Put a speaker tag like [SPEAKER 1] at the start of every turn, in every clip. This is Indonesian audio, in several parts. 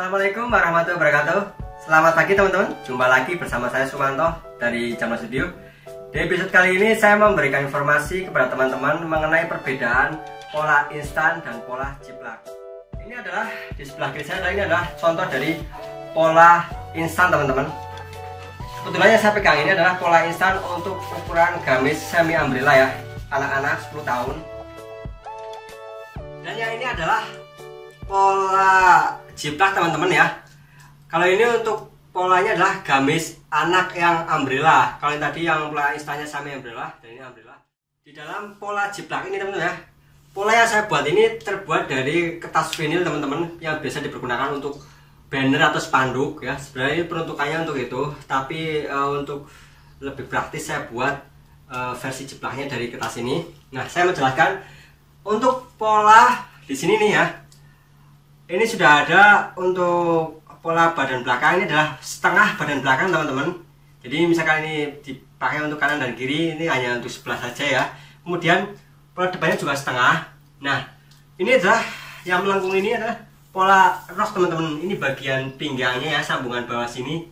[SPEAKER 1] Assalamualaikum warahmatullahi wabarakatuh. Selamat pagi teman-teman. Jumpa lagi bersama saya Sumanto dari Jamla Studio. Di episode kali ini saya memberikan informasi kepada teman-teman Mengenai perbedaan pola instan dan pola jiplak Ini adalah di sebelah kiri saya ini adalah contoh dari pola instan teman-teman. Kebetulan saya pegang ini adalah pola instan untuk ukuran gamis semi umbrella ya. Anak-anak 10 tahun. Dan yang ini adalah pola jiplak teman-teman ya. Kalau ini untuk polanya adalah gamis anak yang umbrella. Kalau yang tadi yang pola instannya semi umbrella dan ini umbrella. Di dalam pola jiplak ini teman-teman ya pola yang saya buat ini terbuat dari kertas vinil teman-teman yang biasa dipergunakan untuk banner atau spanduk ya. Sebenarnya ini peruntukannya untuk itu tapi uh, untuk lebih praktis saya buat uh, versi jiplaknya dari kertas ini. Nah saya menjelaskan untuk pola di sini nih ya ini sudah ada untuk pola badan belakang. Ini adalah setengah badan belakang teman-teman. Jadi misalkan ini dipakai untuk kanan dan kiri ini hanya untuk sebelah saja ya. Kemudian pola depannya juga setengah. Nah ini adalah yang melengkung ini adalah pola rok teman-teman. Ini bagian pinggangnya ya sambungan bawah sini.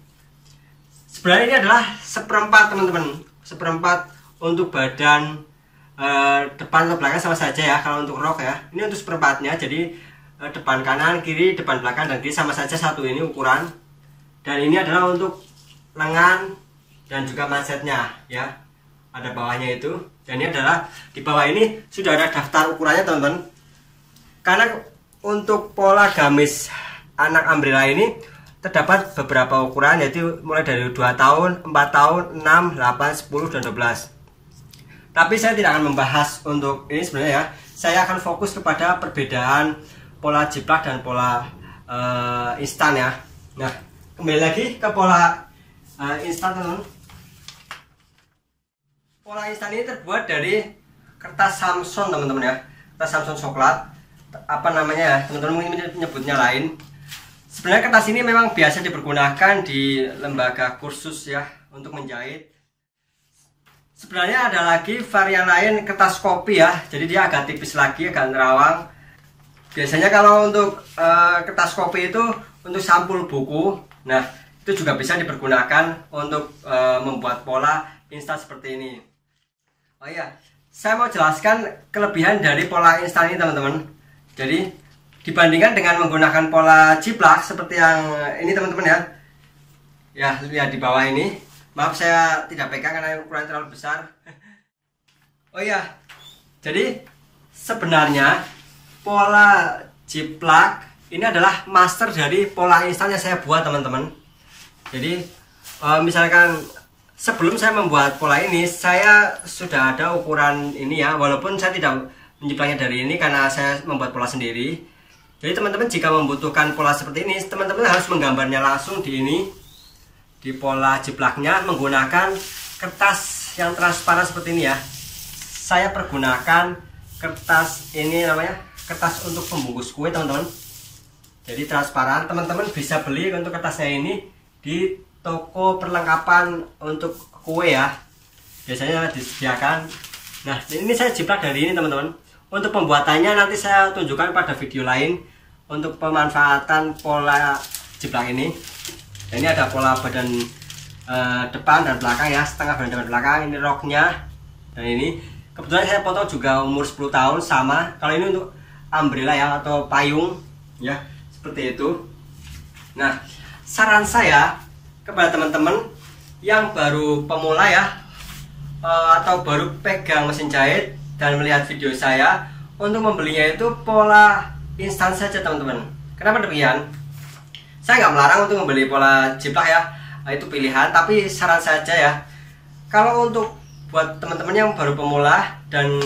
[SPEAKER 1] Sebenarnya ini adalah seperempat teman-teman. Seperempat untuk badan eh, depan atau belakang sama saja ya kalau untuk rok ya. Ini untuk seperempatnya jadi depan kanan kiri depan belakang dan kiri sama saja satu. Ini ukuran. Dan ini adalah untuk lengan dan juga mansetnya ya. Ada bawahnya itu. Dan ini adalah di bawah ini sudah ada daftar ukurannya teman-teman. Karena untuk pola gamis anak umbrella ini terdapat beberapa ukuran yaitu mulai dari 2 tahun, 4 tahun, 6, 8, 10 dan 12 tapi saya tidak akan membahas untuk ini sebenarnya ya. Saya akan fokus kepada perbedaan pola jiplak dan pola uh, instan ya. Nah kembali lagi ke pola uh, instan teman pola instan ini terbuat dari kertas Samson teman-teman ya. Kertas Samson coklat. Apa namanya ya? Teman-teman mungkin menyebutnya lain. Sebenarnya kertas ini memang biasa dipergunakan di lembaga kursus ya untuk menjahit. Sebenarnya ada lagi varian lain kertas kopi ya. Jadi dia agak tipis lagi agak nerawang biasanya kalau untuk uh, kertas kopi itu untuk sampul buku. Nah itu juga bisa dipergunakan untuk uh, membuat pola instan seperti ini. Oh iya saya mau jelaskan kelebihan dari pola instan ini teman-teman. Jadi dibandingkan dengan menggunakan pola jiplak seperti yang ini teman-teman ya. Ya lihat di bawah ini. Maaf saya tidak pegang karena ukuran terlalu besar. Oh iya jadi sebenarnya pola jiplak ini adalah master dari pola instan yang saya buat teman-teman. Jadi uh, misalkan sebelum saya membuat pola ini saya sudah ada ukuran ini ya. Walaupun saya tidak menjiplaknya dari ini karena saya membuat pola sendiri. Jadi teman-teman jika membutuhkan pola seperti ini teman-teman harus menggambarnya langsung di ini. Di pola jiplaknya menggunakan kertas yang transparan seperti ini ya. Saya pergunakan kertas ini namanya kertas untuk pembungkus kue teman-teman. Jadi transparan teman-teman bisa beli untuk kertasnya ini di toko perlengkapan untuk kue ya. Biasanya disediakan. Nah ini saya jiplak dari ini teman-teman. Untuk pembuatannya nanti saya tunjukkan pada video lain untuk pemanfaatan pola jiplak ini. Ini ada pola badan uh, depan dan belakang ya setengah badan depan belakang. Ini roknya. Dan ini kebetulan saya foto juga umur 10 tahun sama. Kalau ini untuk umbrella ya atau payung. Ya. Seperti itu. Nah saran saya kepada teman-teman yang baru pemula ya eh, atau baru pegang mesin jahit dan melihat video saya untuk membelinya itu pola instan saja teman-teman. Kenapa demikian? Saya nggak melarang untuk membeli pola jiplak ya. Nah, itu pilihan tapi saran saja ya. Kalau untuk buat teman-teman yang baru pemula dan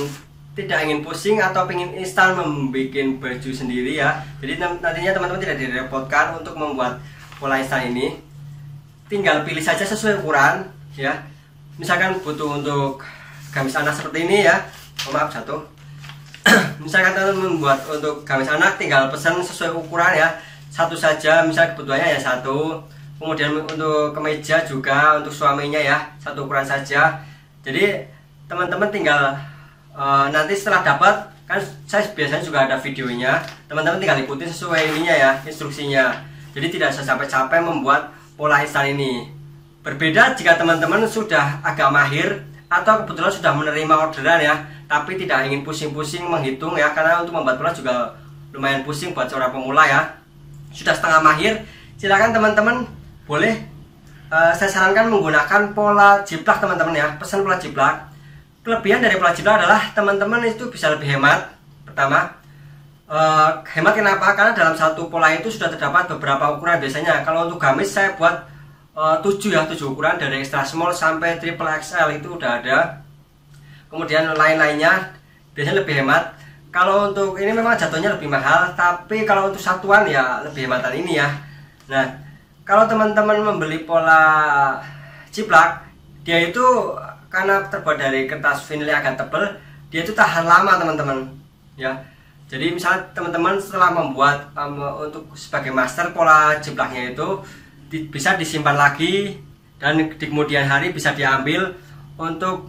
[SPEAKER 1] tidak ingin pusing atau ingin instan membuat baju sendiri ya. Jadi nantinya teman-teman tidak direpotkan untuk membuat pola instan ini. Tinggal pilih saja sesuai ukuran ya. Misalkan butuh untuk gamis anak seperti ini ya. Oh, maaf satu. Misalkan teman membuat untuk gamis anak tinggal pesan sesuai ukuran ya. Satu saja misal kebutuhannya ya satu. Kemudian untuk kemeja juga untuk suaminya ya satu ukuran saja. Jadi teman-teman tinggal uh, nanti setelah dapat kan saya biasanya juga ada videonya. Teman-teman tinggal ikuti sesuai ininya ya instruksinya. Jadi tidak usah capek-capek membuat pola instan ini. Berbeda jika teman-teman sudah agak mahir atau kebetulan sudah menerima orderan ya tapi tidak ingin pusing-pusing menghitung ya karena untuk membuat pola juga lumayan pusing buat seorang pemula ya. Sudah setengah mahir silakan teman-teman boleh uh, saya sarankan menggunakan pola jiplak teman-teman ya. Pesan pola jiplak kelebihan dari pola jiplak adalah teman-teman itu bisa lebih hemat. Pertama uh, hemat kenapa? Karena dalam satu pola itu sudah terdapat beberapa ukuran biasanya. Kalau untuk gamis saya buat uh, 7 ya 7 ukuran dari extra small sampai triple XL itu udah ada. Kemudian lain-lainnya biasanya lebih hemat. Kalau untuk ini memang jatuhnya lebih mahal tapi kalau untuk satuan ya lebih hematan ini ya. Nah kalau teman-teman membeli pola ciplak dia itu karena terbuat dari kertas vinil yang agak tebal dia itu tahan lama teman-teman. Ya. Jadi misalnya teman-teman setelah membuat um, untuk sebagai master pola jiplaknya itu di, bisa disimpan lagi dan di kemudian hari bisa diambil untuk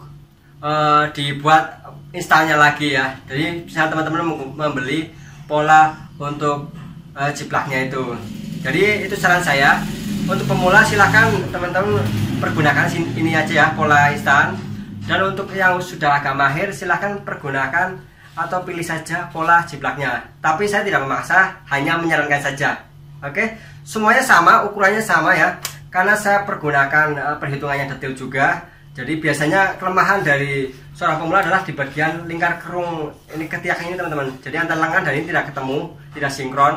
[SPEAKER 1] uh, dibuat instannya lagi ya. Jadi bisa teman-teman membeli pola untuk uh, jiplaknya itu. Jadi itu saran saya. Untuk pemula silahkan teman-teman pergunakan ini aja ya pola instan. Dan untuk yang sudah agak mahir silahkan pergunakan atau pilih saja pola jiplaknya. Tapi saya tidak memaksa hanya menyarankan saja. Oke? Semuanya sama ukurannya sama ya. Karena saya pergunakan uh, perhitungannya detail juga. Jadi biasanya kelemahan dari seorang pemula adalah di bagian lingkar kerung. Ini ketiak ini teman-teman. Jadi antara lengan dan ini tidak ketemu tidak sinkron.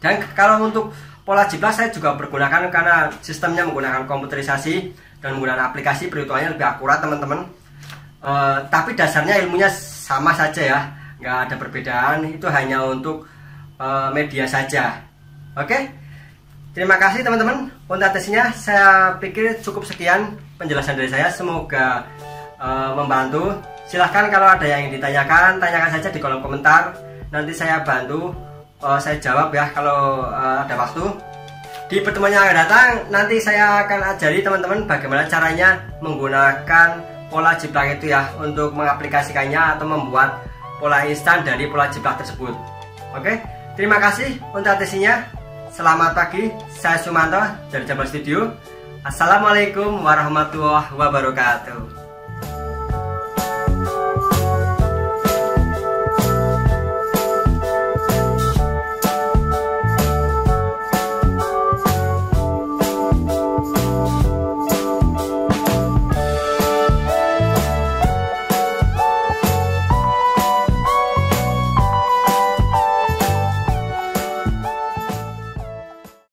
[SPEAKER 1] Dan kalau untuk pola jiplak saya juga pergunakan karena sistemnya menggunakan komputerisasi dan menggunakan aplikasi perhitungannya lebih akurat teman-teman uh, tapi dasarnya ilmunya sama saja ya nggak ada perbedaan itu hanya untuk uh, media saja oke Terima kasih teman-teman untuk atensinya. Saya pikir cukup sekian penjelasan dari saya. Semoga uh, membantu. Silahkan kalau ada yang ditanyakan, tanyakan saja di kolom komentar. Nanti saya bantu, uh, saya jawab ya kalau uh, ada waktu. Di pertemuan yang akan datang, nanti saya akan ajari teman-teman bagaimana caranya menggunakan pola jiplak itu ya untuk mengaplikasikannya atau membuat pola instan dari pola jiplak tersebut. Oke, terima kasih untuk atensinya. Selamat pagi, saya Sumanto dari Jabar Studio. Assalamualaikum warahmatullahi wabarakatuh.